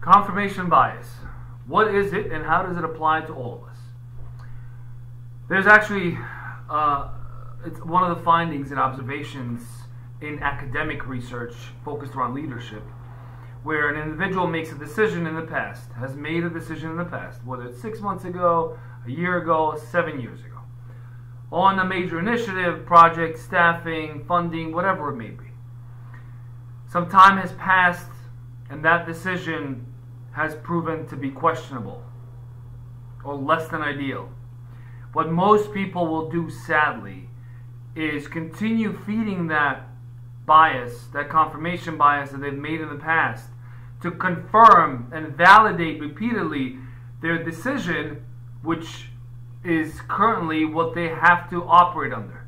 Confirmation bias. What is it and how does it apply to all of us? There's actually uh, it's one of the findings and observations in academic research focused around leadership, where an individual makes a decision in the past, has made a decision in the past, whether it's six months ago, a year ago, seven years ago, on a major initiative, project, staffing, funding, whatever it may be. Some time has passed, and that decision has proven to be questionable or less than ideal. What most people will do, sadly, is continue feeding that bias, that confirmation bias that they've made in the past, to confirm and validate repeatedly their decision, which is currently what they have to operate under.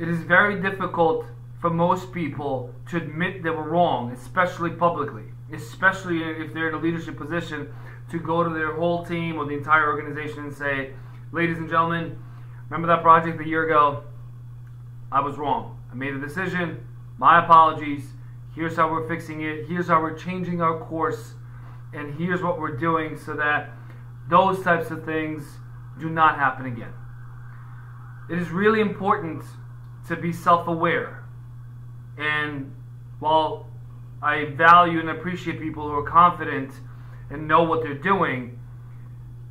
It is very difficult for most people to admit they were wrong, especially publicly, especially if they're in a leadership position, to go to their whole team or the entire organization and say, ladies and gentlemen, remember that project a year ago? I was wrong. I made a decision. My apologies. Here's how we're fixing it. Here's how we're changing our course. And here's what we're doing so that those types of things do not happen again. It is really important to be self aware. And while I value and appreciate people who are confident and know what they're doing,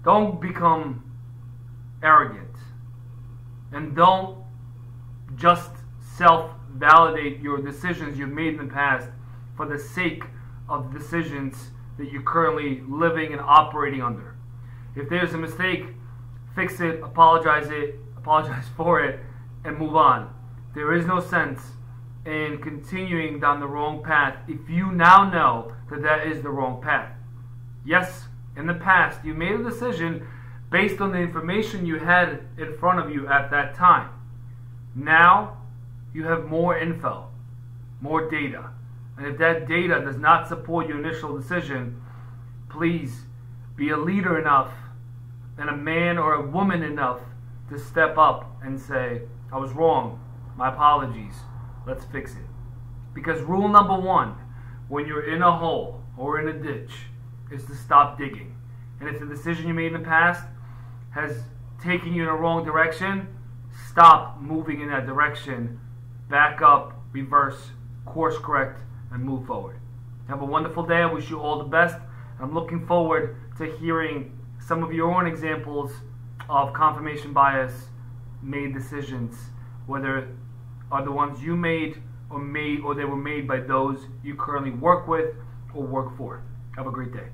don't become arrogant. And don't just self validate your decisions you've made in the past for the sake of decisions that you're currently living and operating under. If there's a mistake, fix it, apologize it, apologize for it, and move on. There is no sense in continuing down the wrong path if you now know that that is the wrong path. Yes, in the past you made a decision based on the information you had in front of you at that time. Now you have more info, more data. And if that data does not support your initial decision, please be a leader enough and a man or a woman enough to step up and say, I was wrong. My apologies. Let's fix it. Because rule number one, when you're in a hole or in a ditch, is to stop digging. And if the decision you made in the past has taken you in a wrong direction, stop moving in that direction. Back up, reverse, course correct, and move forward. Have a wonderful day. I wish you all the best. I'm looking forward to hearing some of your own examples of confirmation bias made decisions, whether are the ones you made or made or they were made by those you currently work with or work for. Have a great day.